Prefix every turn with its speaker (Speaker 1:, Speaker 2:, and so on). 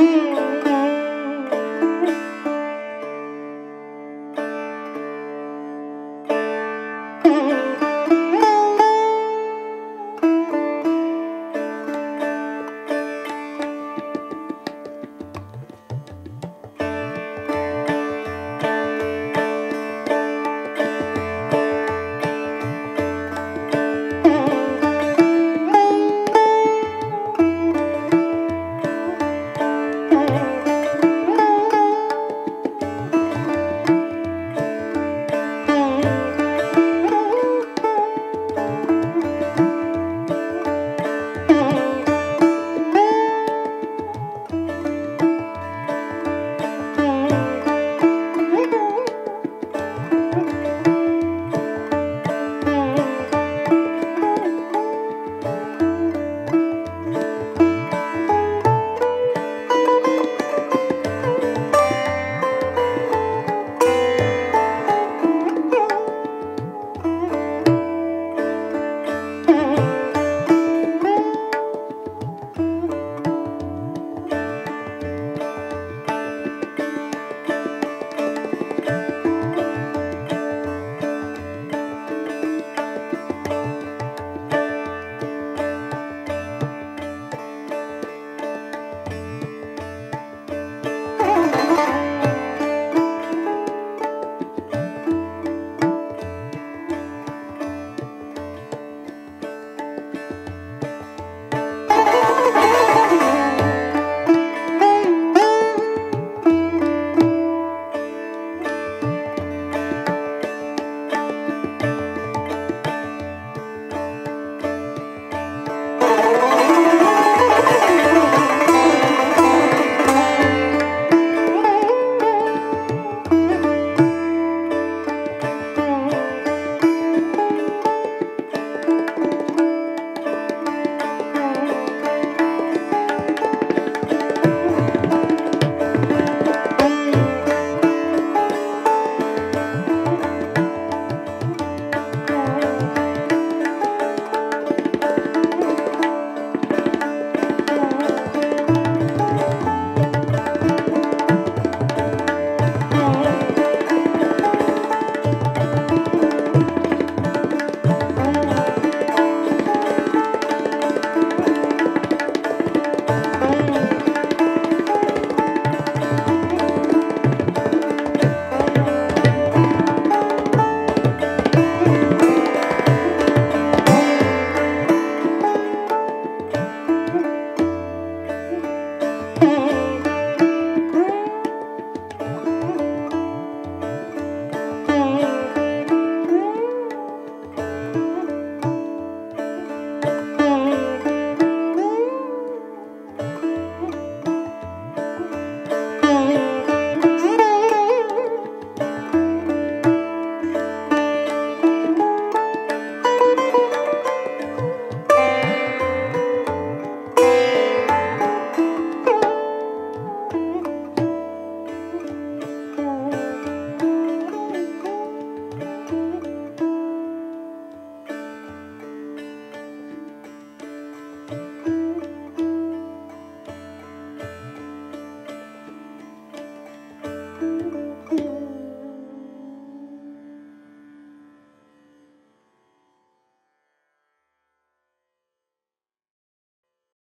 Speaker 1: Hum.